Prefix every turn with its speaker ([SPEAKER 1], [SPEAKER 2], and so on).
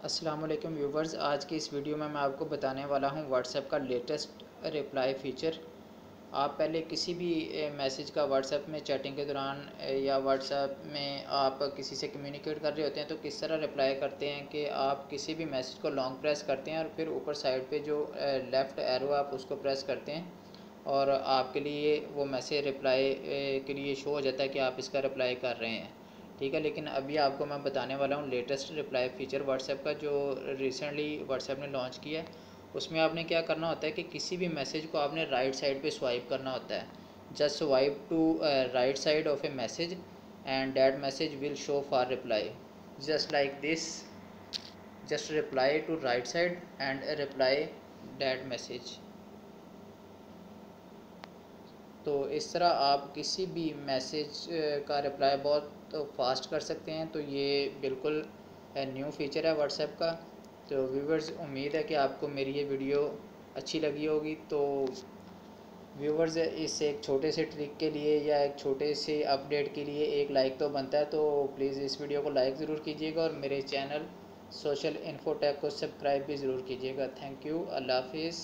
[SPEAKER 1] السلام علیکم ویورز، آج کی اس ویڈیو میں میں آپ کو بتانے والا ہوں واٹس ایپ کا لیٹسٹ رپلائی فیچر آپ پہلے کسی بھی میسیج کا واٹس ایپ میں چیٹنگ کے دوران یا واٹس ایپ میں آپ کسی سے کمیونیکیٹ کر رہے ہوتے ہیں تو کس طرح رپلائی کرتے ہیں کہ آپ کسی بھی میسیج کو لانگ پریس کرتے ہیں اور پھر اوپر سائڈ پہ جو لیفٹ ایرو آپ اس کو پریس کرتے ہیں اور آپ کے لیے وہ میسیج رپلائی کے لیے شو ہو جاتا ہے کہ آپ اس کا رپلائی کر رہے ہیں۔ ٹھیک ہے، لیکن ابھی آپ کو میں بتانے والا ہوں latest reply feature WhatsApp کا جو ریسنٹلی واٹس ایپ نے لانچ کیا ہے، اس میں آپ نے کیا کرنا ہوتا ہے کہ کسی بھی میسیج کو آپ نے رائٹ سائڈ پہ سوائپ کرنا ہوتا ہے۔ Just swipe to right side of a message and that message will show for reply just like this just reply to right side and reply that message تو اس طرح آپ کسی بھی میسیج کا رپلائی بہت فاسٹ کر سکتے ہیں، تو یہ بالکل نیو فیچر ہے واٹس ایپ کا۔ تو ویورز امید ہے کہ آپ کو میری یہ ویڈیو اچھی لگی ہوگی۔ تو ویورز اس ایک چھوٹے سے ٹرک کے لیے یا ایک چھوٹے سے اپڈیٹ کے لیے ایک لائک تو بنتا ہے، تو پلیز اس ویڈیو کو لائک ضرور کیجیے گا اور میرے چینل سوشل انفو ٹیک کو سبسکرائب بھی ضرور کیجیے گا۔ تھینک یو اللہ حافظ۔